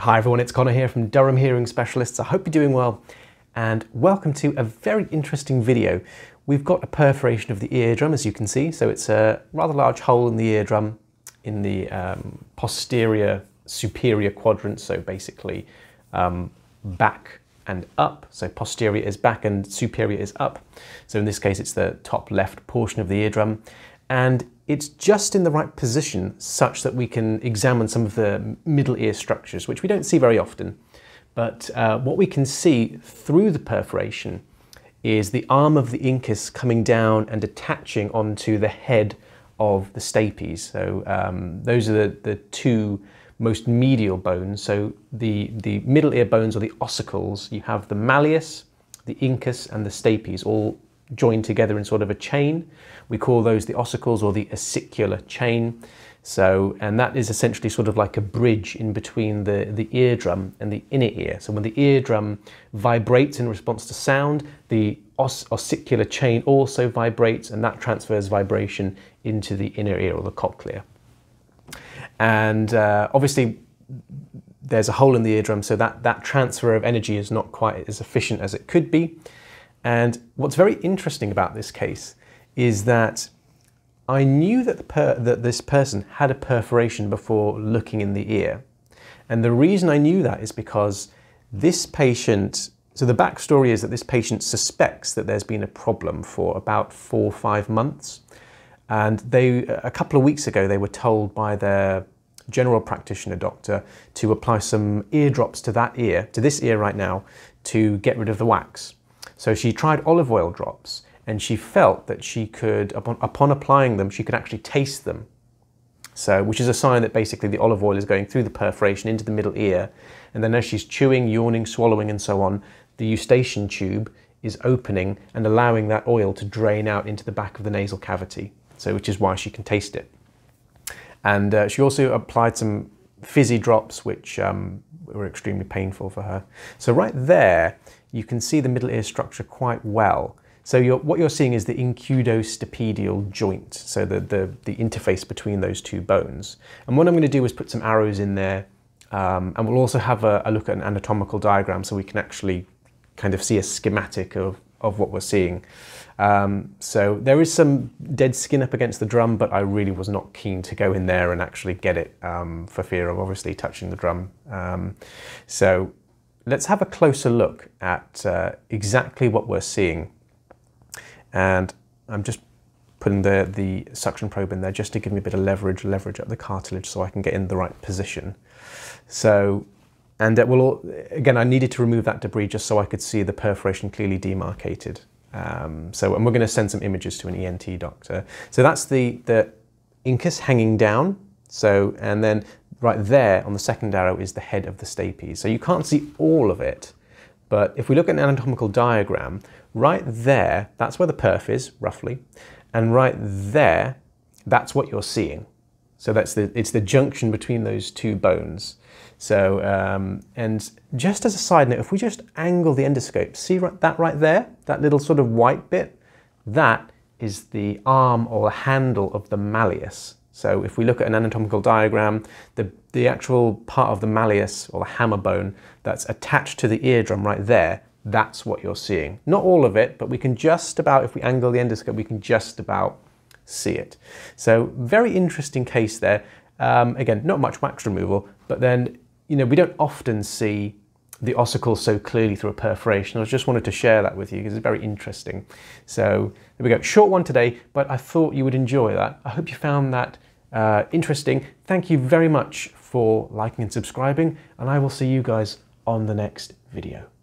Hi everyone, it's Connor here from Durham Hearing Specialists. I hope you're doing well and welcome to a very interesting video. We've got a perforation of the eardrum as you can see, so it's a rather large hole in the eardrum in the um, posterior superior quadrant, so basically um, back and up. So posterior is back and superior is up. So in this case it's the top left portion of the eardrum and it's just in the right position such that we can examine some of the middle ear structures, which we don't see very often. But uh, what we can see through the perforation is the arm of the incus coming down and attaching onto the head of the stapes. So um, those are the, the two most medial bones. So the, the middle ear bones or the ossicles, you have the malleus, the incus and the stapes all joined together in sort of a chain. We call those the ossicles or the ossicular chain. So, and that is essentially sort of like a bridge in between the, the eardrum and the inner ear. So when the eardrum vibrates in response to sound, the os ossicular chain also vibrates and that transfers vibration into the inner ear or the cochlea. And uh, obviously there's a hole in the eardrum, so that, that transfer of energy is not quite as efficient as it could be. And what's very interesting about this case is that I knew that, that this person had a perforation before looking in the ear. And the reason I knew that is because this patient, so the backstory is that this patient suspects that there's been a problem for about four or five months. And they, a couple of weeks ago, they were told by their general practitioner doctor to apply some eardrops to that ear, to this ear right now, to get rid of the wax. So she tried olive oil drops and she felt that she could, upon, upon applying them, she could actually taste them. So, which is a sign that basically the olive oil is going through the perforation into the middle ear. And then as she's chewing, yawning, swallowing, and so on, the eustachian tube is opening and allowing that oil to drain out into the back of the nasal cavity. So, which is why she can taste it. And uh, she also applied some fizzy drops, which um, were extremely painful for her. So right there, you can see the middle ear structure quite well. So you're, what you're seeing is the incudostapedial joint, so the, the, the, interface between those two bones. And what I'm going to do is put some arrows in there, um, and we'll also have a, a, look at an anatomical diagram so we can actually kind of see a schematic of, of what we're seeing. Um, so there is some dead skin up against the drum, but I really was not keen to go in there and actually get it um, for fear of obviously touching the drum. Um, so let's have a closer look at uh, exactly what we're seeing. And I'm just putting the, the suction probe in there just to give me a bit of leverage, leverage up the cartilage so I can get in the right position. So, and will, all, again, I needed to remove that debris just so I could see the perforation clearly demarcated. Um, so, and we're going to send some images to an ENT doctor. So that's the, the incus hanging down. So, and then right there on the second arrow is the head of the stapes. So you can't see all of it, but if we look at an anatomical diagram, right there, that's where the perf is, roughly, and right there, that's what you're seeing. So that's the, it's the junction between those two bones. So, um, and just as a side note, if we just angle the endoscope, see right, that right there, that little sort of white bit, that is the arm or the handle of the malleus. So if we look at an anatomical diagram, the, the actual part of the malleus or the hammer bone that's attached to the eardrum right there, that's what you're seeing. Not all of it, but we can just about, if we angle the endoscope, we can just about see it. So very interesting case there. Um, again, not much wax removal, but then, you know, we don't often see the ossicle so clearly through a perforation. I just wanted to share that with you because it's very interesting. So there we go, short one today, but I thought you would enjoy that. I hope you found that uh, interesting. Thank you very much for liking and subscribing, and I will see you guys on the next video.